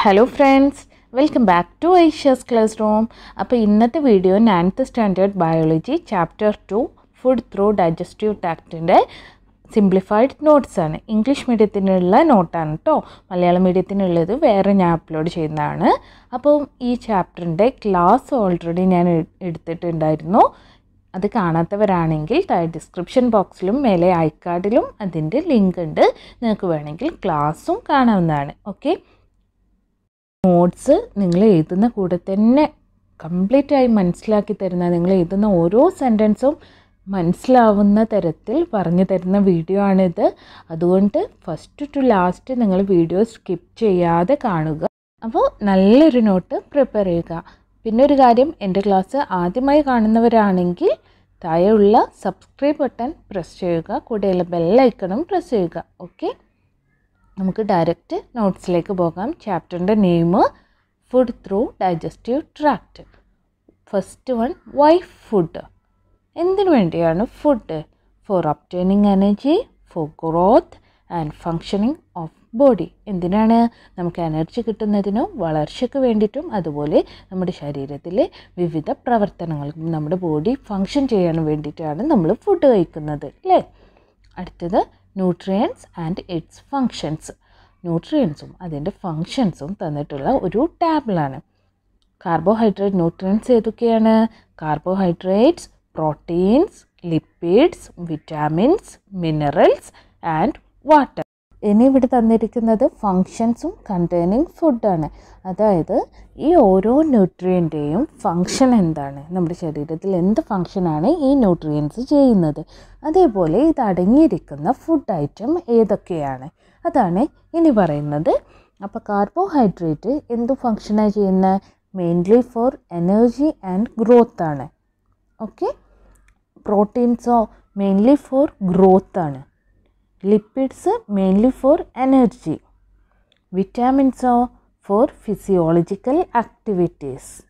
Hello friends welcome back to ഐഷ്യസ് classroom അപ്പോൾ ഇന്നത്തെ video ninth standard biology chapter two food through digestive ടാക്റ്റിന്റെ simplified notes ആണ്. English മീഡിയത്തിനുള്ള നോട്ടാണ് കേട്ടോ മലയാളം മീഡിയത്തിനുള്ളത് വേറെ ഞാൻ അപ്ലോഡ് ചെയ്യുന്നതാണ്. അപ്പോൾ ഈ ചാപ്റ്ററിന്റെ ക്ലാസ് ഓൾറെഡി ഞാൻ എടുത്തിട്ടുണ്ടായിരുന്നു. അത് കാണാത്തവരാണെങ്കിൽ ഡിസ്ക്രിപ്ഷൻ ബോക്സിലും മേലെ ഐക്കാർഡിലും അതിന്റെ ലിങ്ക് ഉണ്ട്. നിങ്ങൾക്ക് വേണമെങ്കിൽ ക്ലാസ്സും കാണാവുന്നതാണ്. ഓക്കെ നോട്ട്സ് നിങ്ങൾ എഴുതുന്ന കൂടെ തന്നെ കംപ്ലീറ്റ് ആയി മനസ്സിലാക്കി തരുന്ന നിങ്ങൾ എഴുതുന്ന ഓരോ സെന്റൻസും മനസ്സിലാവുന്ന തരത്തിൽ പറഞ്ഞു തരുന്ന വീഡിയോ ആണിത്. അതുകൊണ്ട് ഫസ്റ്റ് ടു ലാസ്റ്റ് നിങ്ങൾ വീഡിയോ സ്കിപ്പ് ചെയ്യാതെ കാണുക. അപ്പോൾ നല്ലൊരു നോട്ട് പ്രിപ്പയർ ചെയ്യുക. പിന്നെ ഒരു കാര്യം എന്റെ ക്ലാസ് ആദ്യമായി കാണുന്നവരാണെങ്കിൽ താഴെയുള്ള സബ്സ്ക്രൈബ് ബട്ടൺ പ്രസ് ചെയ്യുക. കൂടെയുള്ള ബെല്ലൈക്കണും പ്രസ് ചെയ്യുക. ഓക്കെ നമുക്ക് ഡയറക്റ്റ് നോട്ട്സിലേക്ക് പോകാം. ചാപ്റ്ററിന്റെ name food through digestive tract first one why food എന്തിനു വേണ്ടിയാണ് food for obtaining energy for growth and functioning of body എന്തിനാണ് നമുക്ക് എനർജി കിട്ടുന്നതിനും വളർച്ചയ്ക്ക് വേണ്ടിയിട്ടും അതുപോലെ നമ്മുടെ ശരീരത്തിലെ വിവിധ പ്രവർത്തനങ്ങൾക്കും നമ്മുടെ ബോഡി ഫങ്ഷൻ ചെയ്യാൻ വേണ്ടിയിട്ടാണ് നമ്മൾ ഫുഡ് കഴിക്കുന്നത് അല്ലേ? അടുത്തത് ന്യൂട്രിയൻസ് ആൻഡ് ഇറ്റ്സ് ഫങ്ഷൻസ് ന്യൂട്രിയൻസും അതിന്റെ ഫങ്ഷൻസും തന്നിട്ടുള്ള ഒരു ടാബിളാണ് കാർബോഹൈഡ്രേറ്റ് ന്യൂട്രിയൻസ് ഏതൊക്കെയാണ്? Carbohydrates proteins lipids vitamins minerals and water ഇനി ഇവിടെ തന്നിരിക്കുന്നത് ഫങ്ഷൻസും കണ്ടെയ്നിങ് ഫുഡാണ് അതായത് ഈ ഓരോ ന്യൂട്രിയന്റെയും ഫങ്ഷൻ എന്താണ്? നമ്മുടെ ശരീരത്തിൽ എന്ത് ഫങ്ഷനാണ് ഈ ന്യൂട്രിയൻസ് ചെയ്യുന്നത്? അതേപോലെ ഇത് അടങ്ങിയിരിക്കുന്ന ഫുഡ് ഐറ്റം ഏതൊക്കെയാണ്? അതാണ് ഇനി പറയുന്നത്. അപ്പോൾ കാർബോഹൈഡ്രേറ്റ് എന്ത് ഫങ്ഷനാണ് ചെയ്യുന്നത്? Mainly for energy and growth ആണ്. ഓക്കെ പ്രോട്ടീൻസോ മെയിൻലി ഫോർ ഗ്രോത്ത് ആണ്. Lipids mainly for energy വിറ്റാമിൻസോ for physiological activities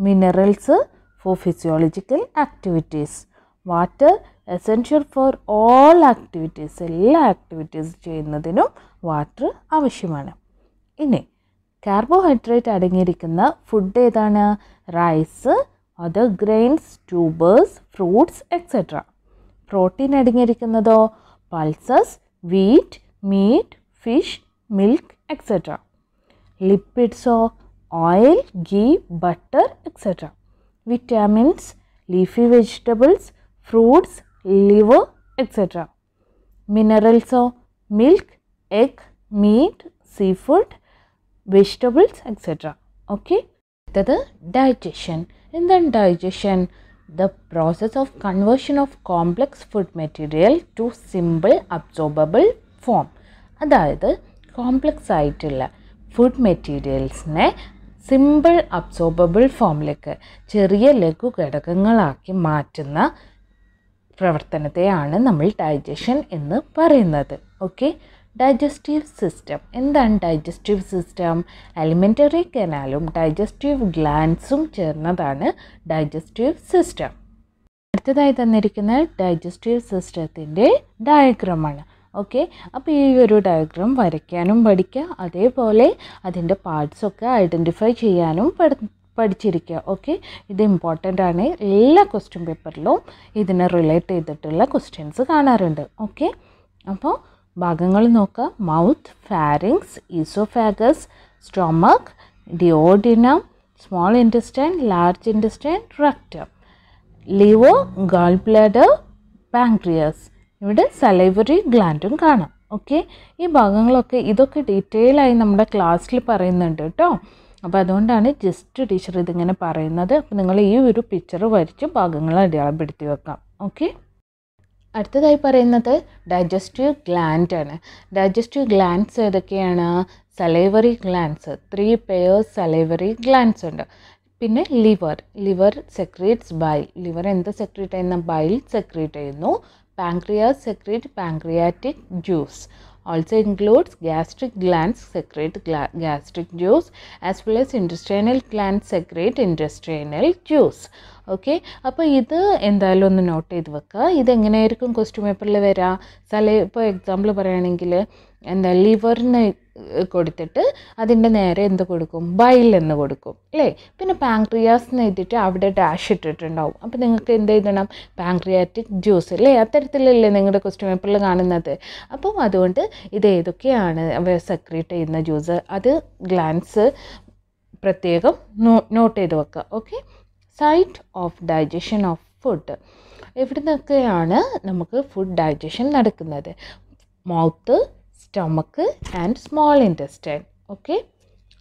minerals for physiological activities water essential for all activities എല്ലാ ആക്ടിവിറ്റീസ് ചെയ്യുന്നതിനും വാട്ടർ ആവശ്യമാണ്. ഇനി കാർബോഹൈഡ്രേറ്റ് അടങ്ങിയിരിക്കുന്ന ഫുഡ് ഏതാണ്? Rice other grains tubers fruits etcetera protein അടങ്ങിയിരിക്കുന്നതോ? pulses, wheat, meat, fish, milk, etc. Lipids are oil, ghee, butter, etc. Vitamins, leafy vegetables, fruits, liver, etc. Minerals are milk, egg, meat, seafood, vegetables, etc. Okay. That the digestion. In the digestion, the process of conversion of complex food material to simple absorbable form അതായത് complex ആയിട്ടുള്ള food മെറ്റീരിയൽസിനെ സിമ്പിൾ അബ്സോർബിൾ ഫോമിലേക്ക് ചെറിയ ലഘു ഘടകങ്ങളാക്കി മാറ്റുന്ന പ്രവർത്തനത്തെയാണ് നമ്മൾ ഡൈജഷൻ എന്ന് പറയുന്നത്. ഓക്കെ ഡൈജസ്റ്റീവ് സിസ്റ്റം എന്താണ് ഡൈജസ്റ്റീവ് സിസ്റ്റം അലിമെന്ററി കനാലും ഡൈജസ്റ്റീവ് ഗ്ലാൻസും ചേർന്നതാണ് ഡൈജസ്റ്റീവ് സിസ്റ്റം അടുത്തതായി തന്നിരിക്കുന്ന ഡൈജസ്റ്റീവ് സിസ്റ്റത്തിന്റെ ഡയഗ്രമാണ് ഓക്കെ അപ്പോൾ ഈ ഒരു ഡയഗ്രാം വരയ്ക്കാനും പഠിക്കുക അതേപോലെ അതിന്റെ പാർട്സൊക്കെ ഐഡന്റിഫൈ ചെയ്യാനും പഠി പഠിച്ചിരിക്കുക. ഓക്കെ ഇത് ഇമ്പോർട്ടന്റ് ആണ്. എല്ലാ ക്വസ്റ്റ്യൻ പേപ്പറിലും ഇതിനെ റിലേറ്റ് ചെയ്തിട്ടുള്ള ക്വസ്റ്റ്യൻസ് കാണാറുണ്ട്. ഓക്കെ അപ്പോൾ ഭാഗങ്ങൾ നോക്കുക mouth pharynx oesophagus stomach duodenum small intestine large intestine rectum liver gall bladder pancreas ഇവിടെ സലൈവറി ഗ്ലാൻഡും കാണാം. ഓക്കെ ഈ ഭാഗങ്ങളൊക്കെ ഇതൊക്കെ ഡീറ്റെയിൽ ആയി നമ്മുടെ ക്ലാസ്സിൽ പറയുന്നുണ്ട് കേട്ടോ അപ്പോൾ അതുകൊണ്ടാണ് ജസ്റ്റ് ടീച്ചർ ഇതിങ്ങനെ പറയുന്നത്. അപ്പോൾ നിങ്ങൾ ഈ ഒരു പിക്ചർ വരച്ച് ഭാഗങ്ങൾ അടയാളപ്പെടുത്തി വെക്കാം. ഓക്കെ അടുത്തതായി പറയുന്നത് ഡൈജസ്റ്റീവ് ഗ്ലാൻഡ് ആണ്. ഡൈജസ്റ്റീവ് ഗ്ലാൻഡ്സ് ഏതൊക്കെയാണ്? Salivary glands three pairs salivary glands ഉണ്ട്. പിന്നെ liver liver secretes bile liver എന്ത് സെക്രീറ്റ് ചെയ്യുന്ന? ബൈൽ സെക്രീറ്റ് ചെയ്യുന്നു. Pancreas secrete pancreatic juice also includes gastric glands secrete gastric juice as well as intestinal glands secrete intestinal juice. Okay അപ്പോൾ ഇത് എന്തായാലും ഒന്ന് not ചെയ്ത് വെക്കുക. ഇതെങ്ങനെയായിരിക്കും ക്വസ്റ്റ്യൻ പേപ്പറിൽ വരിക സല ഇപ്പോൾ എക്സാമ്പിൾ പറയുകയാണെങ്കിൽ എന്താ ലിവറിന് കൊടുത്തിട്ട് അതിന്റെ നേരെ എന്ത് കൊടുക്കും? ബൈൽ എന്ന് കൊടുക്കും അല്ലേ? പിന്നെ പാങ്ക്രിയാസ് എന്ന് എഴുതിയിട്ട് അവിടെ ഡാഷ് ഇട്ടിട്ടുണ്ടാവും. അപ്പോൾ നിങ്ങൾക്ക് എന്ത് എഴുതണം? പാങ്ക്രിയാറ്റിക് ജ്യൂസ് അല്ലേ? അത്തരത്തിലല്ലേ നിങ്ങളുടെ ക്വസ്റ്റ്യൻ പേപ്പറിൽ കാണുന്നത്. അപ്പം അതുകൊണ്ട് ഇത് ഏതൊക്കെയാണ് അവ സെക്രീറ്റ് ചെയ്യുന്ന ജ്യൂസ് അത് ഗ്ലാൻസ് പ്രത്യേകം നോട്ട് ചെയ്ത് വെക്കുക okay site of digestion of food എവിടെ നിന്നൊക്കെയാണ് നമുക്ക് ഫുഡ് ഡൈജഷൻ നടക്കുന്നത്? Mouth stomach and small intestine okay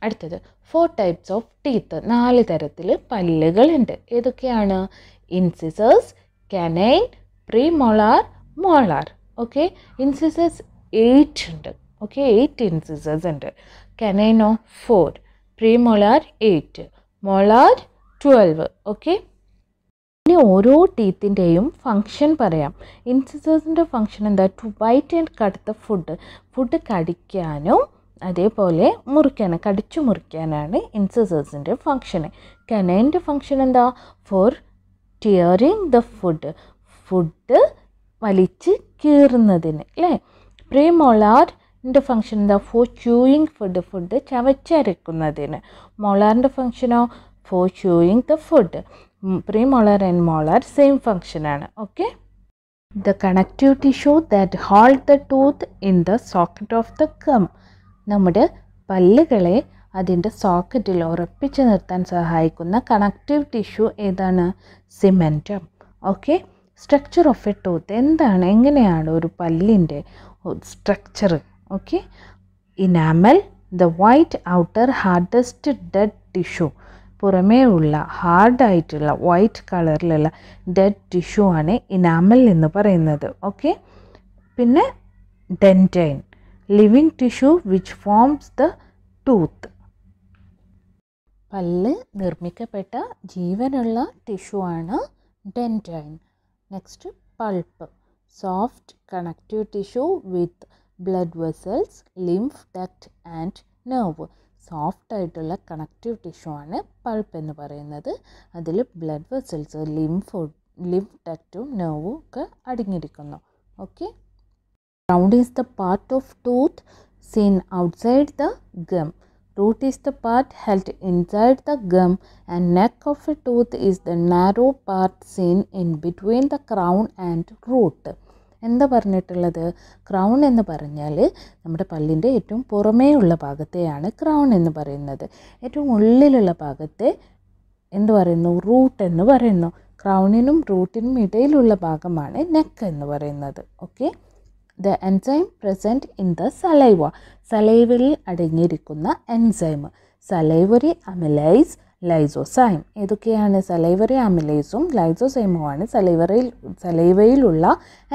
അടുത്തത് ഫോർ ടൈപ്സ് ഓഫ് ടീത്ത് നാല് തരത്തിൽ പല്ലുകളുണ്ട്. ഏതൊക്കെയാണ്? Incisors canine premolar molar okay incisors eight ഉണ്ട്. ഓക്കെ എയ്റ്റ് ഇൻസിസേഴ്സ് ഉണ്ട്. കനൈനോ four premolar eight molar twelve okay ഇനി ഓരോ ടീത്തിന്റെയും ഫങ്ഷൻ പറയാം. ഇൻസിസേഴ്സിന്റെ ഫങ്ഷൻ എന്താ? To bite and cut the food food കടിക്കാനും അതേപോലെ മുറിക്കാനും കടിച്ചു മുറിക്കാനാണ് ഇൻസിസേഴ്സിന്റെ ഫങ്ഷന് കനൈന്റെ ഫങ്ഷൻ എന്താ? For tearing the food food വലിച്ച് കീറുന്നതിന് അല്ലേ പ്രീമോളാറിന്റെ ഫങ്ഷൻ എന്താ? ഫോർ ച്യൂയിങ് ഫുഡ് ഫുഡ് ചവച്ചരക്കുന്നതിന്. മൊളാറിന്റെ ഫങ്ഷനോ for chewing the food premolar and molar same ആണ്. Okay the connective tissue that hold the tooth in the socket of the gum നമ്മുടെ പല്ലുകളെ അതിന്റെ സോക്കറ്റിൽ ഉറപ്പിച്ച് നിർത്താൻ സഹായിക്കുന്ന കണക്റ്റീവ് ടിഷ്യൂ ഏതാണ്? Cementum okay structure of a tooth എന്താണ്? എങ്ങനെയാണ് ഒരു പല്ലിന്റെ structure okay enamel the white outer hardest dead tissue പുറമേ ഉള്ള ഹാർഡായിട്ടുള്ള വൈറ്റ് കളറിലുള്ള ഡെഡ് ടിഷ്യൂ ആണ് ഇനാമൽ എന്ന് പറയുന്നത്. ഓക്കെ പിന്നെ dentine living tissue which forms the tooth പല്ല് നിർമ്മിക്കപ്പെട്ട ജീവനുള്ള ടിഷ്യൂ ആണ് dentine next pulp soft connective tissue with blood vessels lymph duct and nerve soft ആയിട്ടുള്ള കണക്റ്റീവ് ടിഷ്യൂ ആണ് പൾപ്പ് എന്ന് പറയുന്നത്. അതിൽ ബ്ലഡ് വെസൽസ് ലിംഫ് ലിംഫ് ഡക്റ്റും നെർവും ഒക്കെ അടങ്ങിയിരിക്കുന്നു. Okay round is the part of tooth seen outside the gum root is the part held inside the gum and neck of a tooth is the narrow part seen in between the crown and root. എന്താ പറഞ്ഞിട്ടുള്ളത്? Crown എന്ന് പറഞ്ഞാൽ നമ്മുടെ പല്ലിന്റെ ഏറ്റവും പുറമേ ഉള്ള ഭാഗത്തെയാണ് crown എന്ന് പറയുന്നത്. ഏറ്റവും ഉള്ളിലുള്ള ഭാഗത്തെ എന്ത് പറയുന്നു? റൂട്ട് എന്ന് പറയുന്നു. ക്രൗണിനും റൂട്ടിനും ഇടയിലുള്ള ഭാഗമാണ് നെക്ക് എന്ന് പറയുന്നത്. Okay the enzyme present in the saliva സലൈവയിൽ അടങ്ങിയിരിക്കുന്ന എൻസൈം സലൈവറി അമിലൈസ് ലൈസോസൈം. ഏതൊക്കെയാണ് സലൈവറി ആമിലേസും ലൈസോസൈമുമാണ് സലൈവറിയിൽ സലൈവയിലുള്ള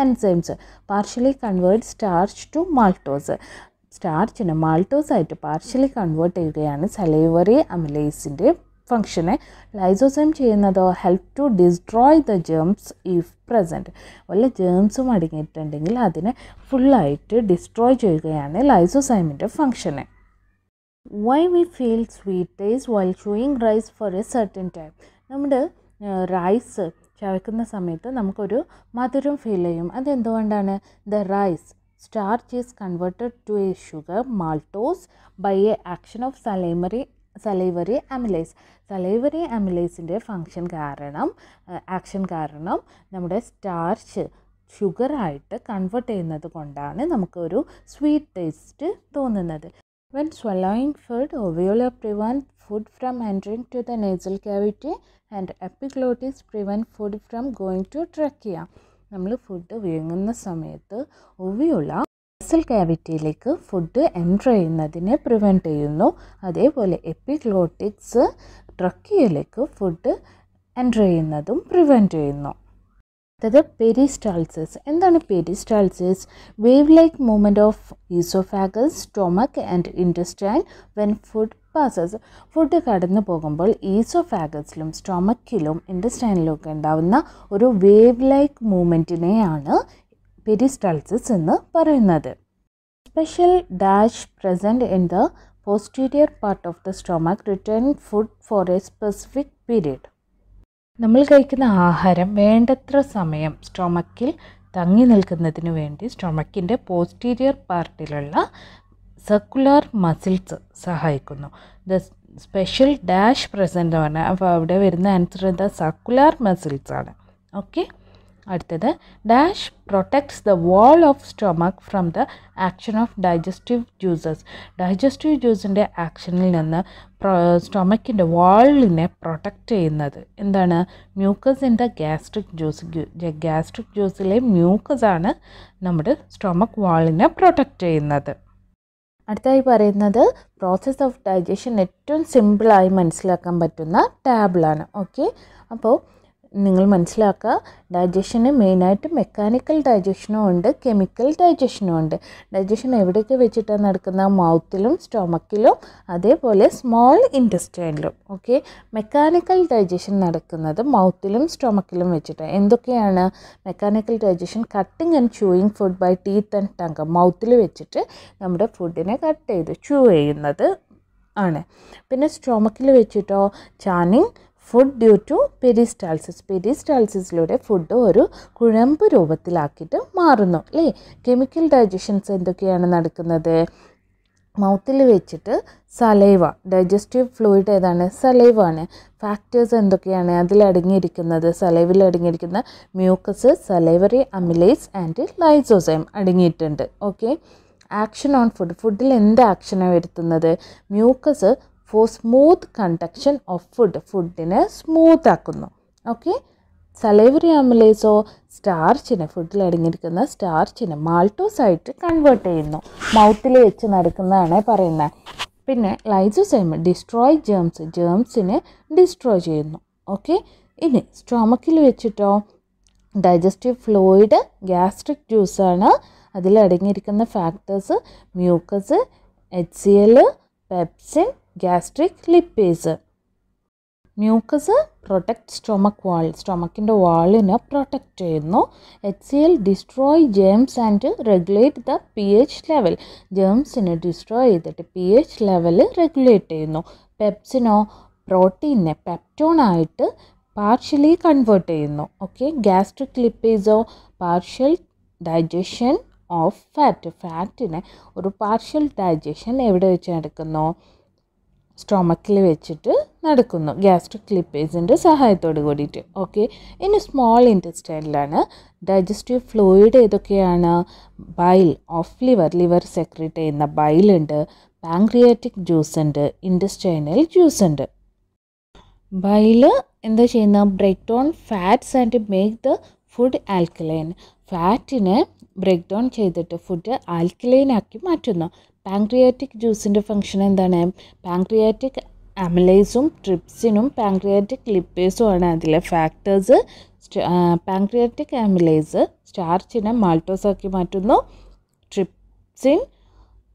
enzymes. Partially convert starch to maltose. സ്റ്റാർച്ചിനെ maltose ആയിട്ട് പാർഷ്യലി കൺവേർട്ട് ചെയ്യുകയാണ് സലൈവറി അമിലൈസിന്റെ ഫങ്ഷനെ. ലൈസോസൈം ചെയ്യുന്നതോ help to destroy the germs if present വല്ല ജേംസും അടങ്ങിയിട്ടുണ്ടെങ്കിൽ അതിനെ ഫുള്ളായിട്ട് ഡിസ്ട്രോയ് ചെയ്യുകയാണ് ലൈസോസൈമിന്റെ ഫങ്ഷന്. Why we feel sweet taste why chewing rice for a certain time നമ്മുടെ റൈസ് ചവയ്ക്കുന്ന സമയത്ത് നമുക്കൊരു മധുരം ഫീൽ ചെയ്യും. അതെന്തുകൊണ്ടാണ്? The rice starch is converted to a sugar maltose by a action of salivary salivary amylase salivary അമിലൈസിന്റെ function കാരണം action കാരണം നമ്മുടെ starch ഷുഗറായിട്ട് കൺവേർട്ട് ചെയ്യുന്നത് കൊണ്ടാണ് നമുക്കൊരു സ്വീറ്റ് ടേസ്റ്റ് തോന്നുന്നത്. When swallowing food uvula prevent food from entering to the nasal cavity and epiglottis prevent food from going to trachea നമ്മൾ food വിഴുങ്ങുന്ന സമയത്ത് ഒവിയുള്ള നെസൽ ക്യാവിറ്റിയിലേക്ക് ഫുഡ് എന്റർ ചെയ്യുന്നതിനെ പ്രിവെന്റ് ചെയ്യുന്നു. അതേപോലെ എപ്പിഗ്ലോട്ടിക്സ് ട്രക്കിയയിലേക്ക് ഫുഡ് എന്റർ ചെയ്യുന്നതും പ്രിവെന്റ് ചെയ്യുന്നു. അടുത്തത് പെരിസ്റ്റാൾസിസ് എന്താണ് peristalsis wave like movement of oesophagus stomach and intestine when food passes food കടന്നു പോകുമ്പോൾ ഈസോഫാഗസിലും സ്റ്റൊമക്കിലും ഇന്റസ്റ്റൈനിലും ഒക്കെ ഉണ്ടാവുന്ന ഒരു വേവ് ലൈക്ക് മൂവ്മെന്റിനെയാണ് പെരിസ്റ്റാൾസിസ് എന്ന് പറയുന്നത്. Special dash present in the posterior part of the stomach return food for a specific period നമ്മൾ കഴിക്കുന്ന ആഹാരം വേണ്ടത്ര സമയം സ്റ്റൊമക്കിൽ തങ്ങി നിൽക്കുന്നതിന് വേണ്ടി സ്റ്റൊമക്കിന്റെ പോസ്റ്റീരിയർ പാർട്ടിലുള്ള സർക്കുലർ മസിൽസ് സഹായിക്കുന്നു. ദ സ്പെഷ്യൽ ഡാഷ് പ്രസന്റ് ആണ്. അപ്പോൾ അവിടെ വരുന്ന ആൻസർ എന്താ? സർക്കുലർ മസിൽസ് ആണ്. ഓക്കെ? അടുത്തത് dash protects the wall of stomach from the action of digestive juices digestive ജ്യൂസിന്റെ ആക്ഷനിൽ നിന്ന് സ്റ്റൊമക്കിന്റെ വാളിനെ പ്രൊട്ടക്റ്റ് ചെയ്യുന്നത്. എന്താണ്? Mucus in the gastric juice gastric ജ്യൂസിലെ mucus ആണ് നമ്മുടെ സ്റ്റൊമക് വാളിനെ പ്രൊട്ടക്റ്റ് ചെയ്യുന്നത്. അടുത്തായി പറയുന്നത് പ്രോസസ്സ് ഓഫ് ഡൈജഷൻ ഏറ്റവും സിമ്പിളായി മനസ്സിലാക്കാൻ പറ്റുന്ന ടാബിളാണ് ഓക്കെ അപ്പോൾ നിങ്ങൾ മനസ്സിലാക്കുക ഡൈജഷന് മെയിനായിട്ട് മെക്കാനിക്കൽ ഡൈജഷനും ഉണ്ട് കെമിക്കൽ ഡൈജഷനും ഉണ്ട്. ഡൈജഷൻ എവിടെയൊക്കെ വെച്ചിട്ടാണ് നടക്കുന്ന മൗത്തിലും സ്റ്റൊമക്കിലും അതേപോലെ സ്മോൾ ഇന്റസ്റ്റൈനിലും ഓക്കെ മെക്കാനിക്കൽ ഡൈജഷൻ നടക്കുന്നത് മൗത്തിലും സ്റ്റൊമക്കിലും വെച്ചിട്ട് എന്തൊക്കെയാണ് mechanical digestion cutting and chewing food by teeth and tongue മൗത്തിൽ വെച്ചിട്ട് നമ്മുടെ ഫുഡിനെ കട്ട് ചെയ്ത് ചൂ ചെയ്യുന്നത് ആണ്. പിന്നെ സ്റ്റൊമക്കിൽ വെച്ചിട്ടോ? Churning food due to peristalsis പെരിസ്റ്റാൾസിസിലൂടെ food ഒരു കുഴമ്പ് രൂപത്തിലാക്കിയിട്ട് മാറുന്നു അല്ലേ? കെമിക്കൽ ഡൈജഷൻസ് എന്തൊക്കെയാണ് നടക്കുന്നത്? മൗത്തിൽ വെച്ചിട്ട് സലൈവ ഡൈജസ്റ്റീവ് ഫ്ലൂയിഡ് ഏതാണ്? സലൈവ ആണ്. ഫാക്ടേഴ്സ് എന്തൊക്കെയാണ്? അതിൽ അടങ്ങിയിരിക്കുന്നത് സലൈവിൽ അടങ്ങിയിരിക്കുന്ന mucus salivary amylase and lysozyme അടങ്ങിയിട്ടുണ്ട് ഓക്കെ ആക്ഷൻ ഓൺ ഫുഡ് ഫുഡിൽ എന്ത് ആക്ഷനാണ് വരുത്തുന്നത്? Mucus for smooth conduction of food ഫുഡിനെ സ്മൂത്ത് ആക്കുന്നു. ഓക്കെ സലൈവറി അമിലേസോ സ്റ്റാർച്ചിനെ ഫുഡിൽ അടങ്ങിയിരിക്കുന്ന സ്റ്റാർച്ചിനെ മാൾട്ടോസ് ആയിട്ട് കൺവേർട്ട് ചെയ്യുന്നു. മൗത്തിൽ വെച്ച് നടക്കുന്നതാണ് പറയുന്നത് പിന്നെ ലൈസോസൈം ഡിസ്ട്രോയ് ജേംസ് ജേംസിനെ ഡിസ്ട്രോയ് ചെയ്യുന്നു. ഓക്കെ ഇനി സ്റ്റൊമക്കിൽ വെച്ചിട്ടോ ഡൈജസ്റ്റീവ് ഫ്ലൂയിഡ് ഗ്യാസ്ട്രിക് ജ്യൂസാണ് അതിലടങ്ങിയിരിക്കുന്ന factors mucus H C L pepsin gastric lipase mucus protect stomach wall സ്റ്റൊമക്കിന്റെ വാളിനെ പ്രൊട്ടക്റ്റ് ചെയ്യുന്നു. H C L destroy germs and regulate the p H level ജേംസിനെ destroy ചെയ്തിട്ട് P H level regulate ചെയ്യുന്നു പെപ്സിനോ പ്രോട്ടീനെ പെപ്റ്റോണായിട്ട് partially convert ചെയ്യുന്നു. Okay gastric ലിപ്പേസോ partial digestion of fat ഫാറ്റിനെ ഒരു പാർഷ്യൽ ഡൈജഷൻ എവിടെ വെച്ച് നടക്കുന്നു? സ്റ്റൊമക്കിൽ വെച്ചിട്ട് നടക്കുന്നു. ഗ്യാസ്ട്രിക് ലിപ്പേസിന്റെ സഹായത്തോട് കൂടിയിട്ട്. ഓക്കെ ഇനി സ്മോൾ ഇന്റസ്റ്റൈനിലാണ് ഡൈജസ്റ്റീവ് ഫ്ലൂയിഡ് ഏതൊക്കെയാണ്? Bile of liver liver secrete ചെയ്യുന്ന ബൈലുണ്ട് പാങ്ക്രിയാറ്റിക് ജ്യൂസ് ഉണ്ട്. ഇന്റസ്റ്റൈനൽ ജ്യൂസ് ഉണ്ട്. ബൈൽ എന്താ ചെയ്യുന്ന? Break down fats and make the food alkaline ഫാറ്റിനെ break down ചെയ്തിട്ട് ഫുഡ് ആൽക്കലൈൻ ആക്കി മാറ്റുന്നു. പാങ്ക്രിയാറ്റിക് ജ്യൂസിന്റെ ഫങ്ഷൻ എന്താണ്? പാങ്ക്രിയാറ്റിക് അമലൈസും ട്രിപ്സിനും പാങ്ക്രിയാറ്റിക് ലിപ്പേസും ആണ് അതിലെ ഫാക്ടേഴ്സ് പാങ്ക്രിയാറ്റിക് അമിലൈസ് സ്റ്റാർച്ചിനെ മാൾട്ടോസ് ആക്കി മാറ്റുന്നു. ട്രിപ്സിൻ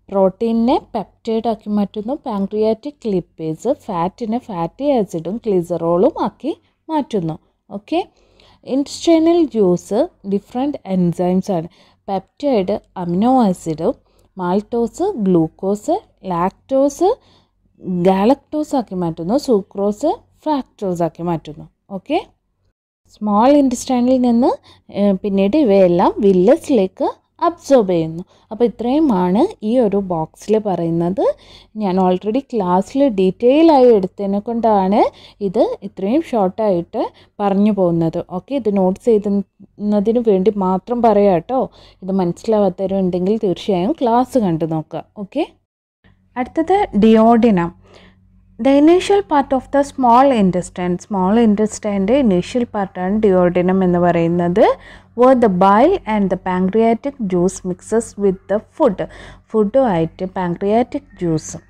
പ്രോട്ടീനെ പെപ്റ്റൈഡ് ആക്കി മാറ്റുന്നു. പാങ്ക്രിയാറ്റിക് ലിപ്പേസ് ഫാറ്റിനെ ഫാറ്റി ആസിഡും ഗ്ലിസറോളും ആക്കി മാറ്റുന്നു. Okay intestinal juice different enzymes ആണ്. പെപ്റ്റൈഡ് അമിനോ ആസിഡും മാൾട്ടോസ് ഗ്ലൂക്കോസ് ലാക്ടോസ് ഗാലക്ടോസ് ആക്കി മാറ്റുന്നു സൂക്രോസ് ഫ്രാക്ടോസ് ആക്കി മാറ്റുന്നു. ഓക്കെ? സ്മോൾ ഇന്റസ്റ്റൈനിൽ നിന്ന് പിന്നീട് ഇവയെല്ലാം വില്ലസിലേക്ക് അബ്സോർബ് ചെയ്യുന്നു. അപ്പോൾ ഇത്രയുമാണ് ഈ ഒരു ബോക്സിൽ പറയുന്നത്. ഞാൻ ഓൾറെഡി ക്ലാസ്സിൽ ഡീറ്റെയിൽ ആയി എടുത്തതിനെ കൊണ്ടാണ് ഇത് ഇത്രയും ഷോർട്ടായിട്ട് പറഞ്ഞു പോകുന്നത്. ഓക്കെ ഇത് നോട്ട്സ് ചെയ്യുന്നതിന് വേണ്ടി മാത്രം പറയാം കേട്ടോ. ഇത് മനസ്സിലാവാത്തവരുണ്ടെങ്കിൽ തീർച്ചയായും ക്ലാസ് കണ്ടു നോക്കുക. ഓക്കെ അടുത്തത് duodenum the initial part of the small intestine small ഇൻഡസ്റ്റൈന്റെ initial പാർട്ടാണ് ഡിയോർഡിനം എന്ന് പറയുന്നത് where the bile and the pancreatic juice mixes with the food ഫുഡുമായിട്ട് pancreatic ജ്യൂസും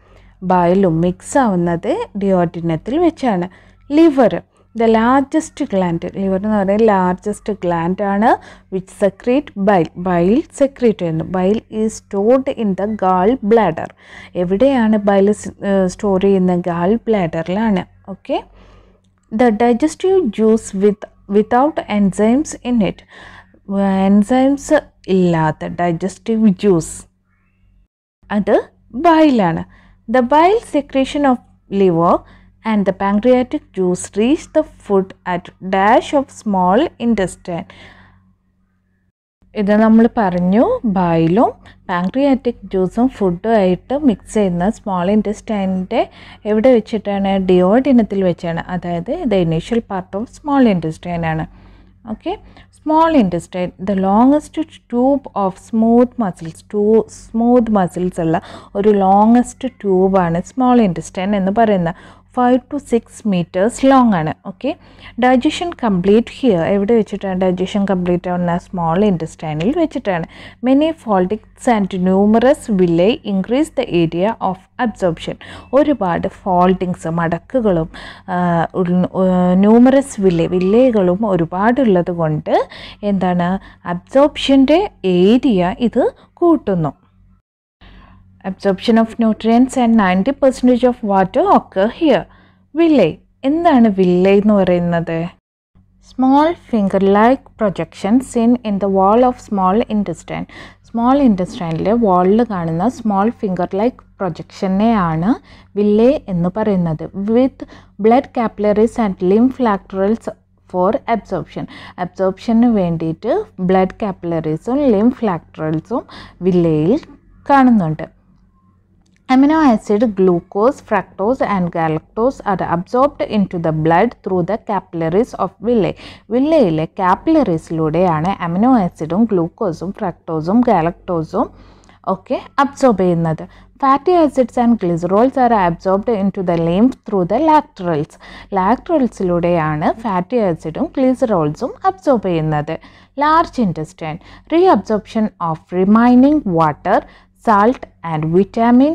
ബയലും മിക്സ് ആവുന്നത് ഡിയോഡിനത്തിൽ വെച്ചാണ്. Liver the largest gland liver എന്ന് പറയുന്നത് ലാർജസ്റ്റ് ഗ്ലാൻഡ് ആണ് which secrete bile bile secrete ചെയ്യുന്നു bile is stored in the gall bladder എവിടെയാണ് ബൈൽ സ്റ്റോർ ചെയ്യുന്ന gall ബ്ലാഡറിലാണ് okay the digestive juice with without enzymes in it enzymes ഇല്ലാത്ത digestive juice അത് ബൈലാണ് the bile secretion of liver and the pancreatic juice reach the food at dash of small intestine. ഇത് നമ്മൾ പറഞ്ഞു ബായിലും pancreatic ജ്യൂസും ഫുഡും ആയിട്ട് mix ചെയ്യുന്ന small ഇന്റസ്റ്റൈനിന്റെ എവിടെ വെച്ചിട്ടാണ്? ഡിയോഡിനത്തിൽ വെച്ചാണ്. അതായത് ഇത് initial part of small ഇന്റസ്റ്റൈനാണ് okay small intestine the longest tube of smooth muscles to smooth muscles ഉള്ള ഒരു ലോങ്ങസ്റ്റ് ട്യൂബാണ് സ്മോൾ ഇന്റസ്റ്റൈൻ എന്ന് പറയുന്നത്. Five to six metres long ആണ്. ഓക്കെ ഡൈജഷൻ കംപ്ലീറ്റ് ഹിയർ എവിടെ വെച്ചിട്ടാണ് ഡൈജഷൻ കംപ്ലീറ്റ് ആവുന്ന സ്മോൾ ഇന്റസ്റ്റൈനിൽ വെച്ചിട്ടാണ്. Many foldings and numerous villi increase the area of absorption ഒരുപാട് ഫോൾട്ടിങ്സ് മടക്കുകളും ന്യൂമറസ് വില്ലേ വില്ലേകളും ഒരുപാടുള്ളത് കൊണ്ട് എന്താണ്? അബ്സോർപ്ഷന്റെ ഏരിയ ഇത് കൂട്ടുന്നു. Absorption of nutrients and ninety percentage of water occur here villi എന്താണ് വില്ലേ എന്ന് പറയുന്നത്? Small finger like projections in in the wall of small intestine small ഇൻഡസ്റ്റൈനിലെ വാളിൽ കാണുന്ന സ്മോൾ ഫിംഗർ ലൈക്ക് പ്രൊജക്ഷനെയാണ് വില്ലേ എന്ന് പറയുന്നത്. With blood capillaries and lymph lacteals for absorption അബ്സോർപ്ഷന് വേണ്ടിയിട്ട് blood കാപ്പിലറീസും lymph ലാക്ടറൽസും വില്ലയിൽ കാണുന്നുണ്ട്. Amino acid glucose fructose and galactose are absorbed into the blood through the capillaries of villi വില്ലയിലെ കാപ്പിലറീസിലൂടെയാണ് amino ആസിഡും ഗ്ലൂക്കോസും ഫ്രക്ടോസും ഗാലക്ടോസും ഒക്കെ അബ്സോർബ് ചെയ്യുന്നത്. Fatty acids and glycerols are absorbed into the lymph through the lacteals ലാക്ട്രൽസിലൂടെയാണ് fatty ആസിഡും ഗ്ലിസറോൾസും അബ്സോർബ് ചെയ്യുന്നത്. Large intestine reabsorption of remaining water salt and vitamin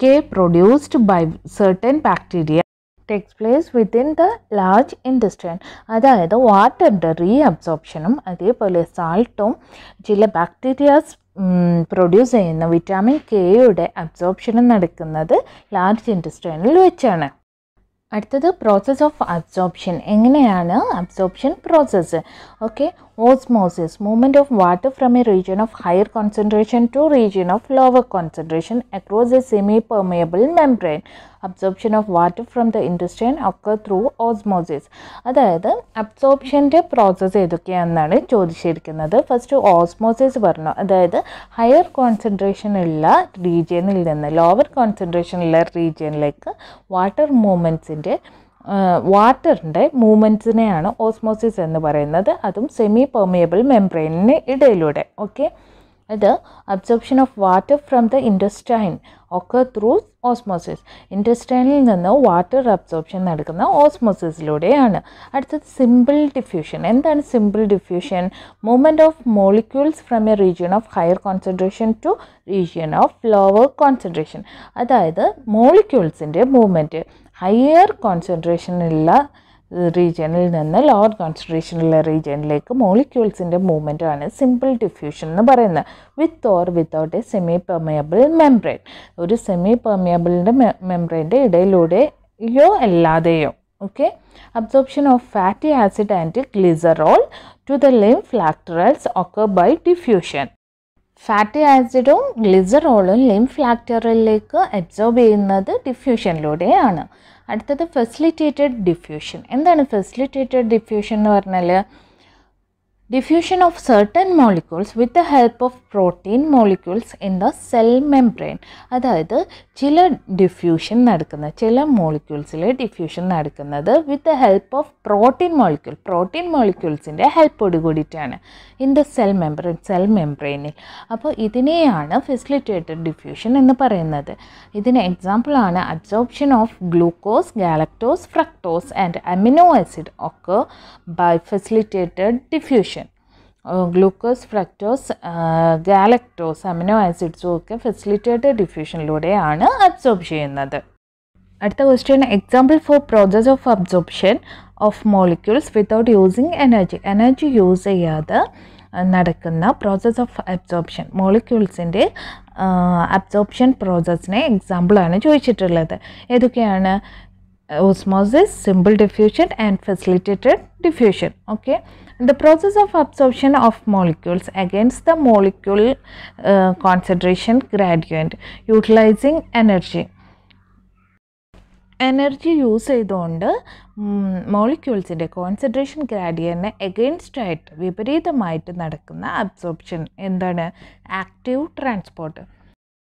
K produced by certain bacteria takes place within the large intestine അതായത് വാട്ടറിന്റെ re അബ്സോർപ്ഷനും അതേപോലെ സാൾട്ടും ചില bacterias produce ചെയ്യുന്ന vitamin കെയുടെ അബ്സോർപ്ഷനും നടക്കുന്നത് ലാർജ് ഇൻഡസ്ട്രിയനിൽ വെച്ചാണ്. അടുത്തത് പ്രോസസ്സ് ഓഫ് അബ്സോർപ്ഷൻ എങ്ങനെയാണ് absorption process okay osmosis movement of water from a region of higher concentration to region of lower concentration across a semipermeable membrane absorption of water from the intestine ഒക്കെ through osmosis അതായത് അബ്സോർപ്ഷന്റെ process ഏതൊക്കെയാണെന്നാണ് ചോദിച്ചിരിക്കുന്നത്. First osmosis പറഞ്ഞു. അതായത് higher concentration ഉള്ള റീജിയനിൽ നിന്ന് lower concentration ഉള്ള റീജിയനിലേക്ക് water മൂവ്മെന്റ്സിന്റെ വാട്ടറിന്റെ മൂവ്മെന്റ്സിനെയാണ് osmosis എന്ന് പറയുന്നത്. അതും സെമി പെർമിയബിൾ മെംബ്രെയിനിന് ഇടയിലൂടെ ഓക്കെ ഇത് absorption of water from the intestine ഒക്കെ ത്രൂ ഓസ്മോസിസ് ഇൻഡസ്റ്റൈനിൽ നിന്ന് വാട്ടർ അബ്സോർപ്ഷൻ നടക്കുന്ന ഓസ്മോസിസിലൂടെയാണ് അടുത്തത് സിമ്പിൾ ഡിഫ്യൂഷൻ എന്താണ് simple diffusion movement of molecules from a region of higher concentration to region of lower concentration അതായത് മോളിക്യൂൾസിന്റെ മൂവ്മെന്റ് ഹയർ കോൺസെൻട്രേഷനുള്ള റീജിയനിൽ നിന്ന് ലോവർ കോൺസെൻട്രേഷനുള്ള റീജിയനിലേക്ക് മോളിക്യൂൾസിന്റെ മൂവ്മെന്റ് ആണ് സിമ്പിൾ ഡിഫ്യൂഷൻ എന്ന് പറയുന്നത്. With or without a semipermeable membrane ഒരു സെമി പെർമിയബിളിന്റെ മെംബ്രെയിന്റെ ഇടയിലൂടെയോ അല്ലാതെയോ okay absorption of fatty acid and glycerol to the lymph lacteals ഒക്കെ ബൈ ഡിഫ്യൂഷൻ ഫാറ്റി ആസിഡും ഗ്ലിസറോളും ലിംഫ് ലാക്ടറലിലേക്ക് അബ്സോർബ് ചെയ്യുന്നത് ഡിഫ്യൂഷനിലൂടെയാണ് അടുത്തത് ഫെസിലിറ്റേറ്റഡ് ഡിഫ്യൂഷൻ എന്താണ് ഫെസിലിറ്റേറ്റഡ് ഡിഫ്യൂഷൻ എന്ന് പറഞ്ഞാൽ diffusion of certain molecules with the help of protein molecules in the cell membrane അതായത് ചില ഡിഫ്യൂഷൻ നടക്കുന്ന ചില മോളിക്യൂൾസിലെ ഡിഫ്യൂഷൻ നടക്കുന്നത് with the help of protein molecule protein മോളിക്യൂൾസിന്റെ ഹെൽപ്പോട് കൂടിയിട്ടാണ് in the cell membrane cell മെംബ്രെയിനിൽ അപ്പോൾ ഇതിനെയാണ് ഫെസിലിറ്റേറ്റഡ് ഡിഫ്യൂഷൻ എന്ന് പറയുന്നത്. ഇതിന് എക്സാമ്പിളാണ് absorption of glucose galactose fructose and amino acid ഒക്കെ by facilitated diffusion glucose fructose galactose amino ആസിഡ്സും ഒക്കെ ഫെസിലിറ്റേറ്റഡ് ഡിഫ്യൂഷനിലൂടെയാണ് അബ്സോർബ് ചെയ്യുന്നത്. അടുത്ത question example for process of absorption of molecules without using energy energy use ചെയ്യാതെ നടക്കുന്ന പ്രോസസ് ഓഫ് അബ്സോർപ്ഷൻ മോളിക്യൂൾസിന്റെ absorption പ്രോസസ്സിനെ എക്സാമ്പിളാണ് ചോദിച്ചിട്ടുള്ളത്. ഏതൊക്കെയാണ്? Osmosis simple diffusion and facilitated diffusion okay the process of absorption of molecules against the molecule uh, concentration gradient utilizing energy. Energy use ചെയ്തുകൊണ്ട് മോളിക്യൂൾസിന്റെ concentration ഗ്രാഡിയറിന് against ആയിട്ട് വിപരീതമായിട്ട് നടക്കുന്ന അബ്സോർപ്ഷൻ എന്താണ്? ആക്റ്റീവ് ട്രാൻസ്പോർട്ട്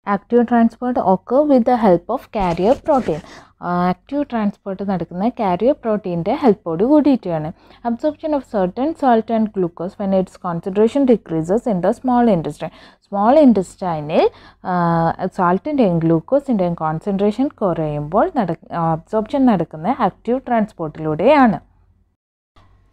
ആക്റ്റീവ് ട്രാൻസ്പോർട്ട് ഒക്കെ with the help of carrier protein active transport നടക്കുന്ന carrier പ്രോട്ടീന്റെ ഹെൽപ്പോട് കൂടിയിട്ടാണ്. Absorption of certain salt and glucose when its concentration decreases in the small intestine small ഇൻഡസ്റ്റൈനിൽ സോൾട്ടിന്റെയും ഗ്ലൂക്കോസിന്റെയും കോൺസെൻട്രേഷൻ കുറയുമ്പോൾ നട അബ്സോർപ്ഷൻ നടക്കുന്ന active ട്രാൻസ്പോർട്ടിലൂടെയാണ്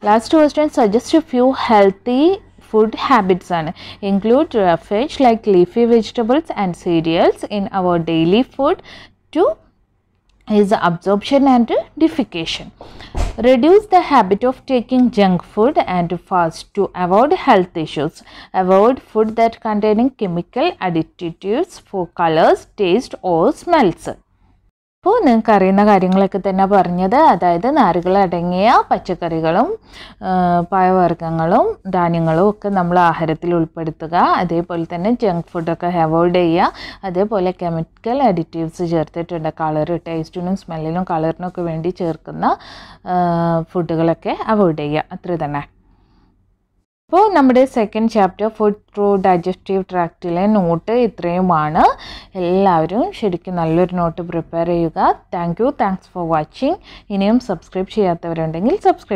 last question suggest few healthy food habits ആണ്. Include fish like leafy vegetables and cereals in our daily food to is absorption and defecation. Reduce the habit of taking junk food and fast to avoid health issues. Avoid food that containing chemical additives for colors, taste or smells. അപ്പോൾ നിങ്ങൾക്ക് അറിയുന്ന കാര്യങ്ങളൊക്കെ തന്നെ പറഞ്ഞത്. അതായത് നാരുകളടങ്ങിയ പച്ചക്കറികളും പഴവർഗങ്ങളും ധാന്യങ്ങളും ഒക്കെ നമ്മൾ ആഹാരത്തിൽ ഉൾപ്പെടുത്തുക. അതേപോലെ തന്നെ ജങ്ക് ഫുഡൊക്കെ അവോയ്ഡ് ചെയ്യുക. അതേപോലെ കെമിക്കൽ അഡിറ്റീവ്സ് ചേർത്തിട്ടുണ്ട്. കളർ ടേസ്റ്റിനും സ്മെല്ലിനും കളറിനൊക്കെ വേണ്ടി ചേർക്കുന്ന ഫുഡുകളൊക്കെ അവോയ്ഡ് ചെയ്യുക. അത്ര തന്നെ. അപ്പോൾ നമ്മുടെ second chapter food through digestive ട്രാക്റ്റിലെ note ഇത്രയുമാണ്. എല്ലാവരും ശരിക്കും നല്ലൊരു നോട്ട് പ്രിപ്പയർ ചെയ്യുക. Thank you thanks for watching ഇനിയും സബ്സ്ക്രൈബ് ചെയ്യാത്തവരുണ്ടെങ്കിൽ സബ്സ്ക്രൈബ്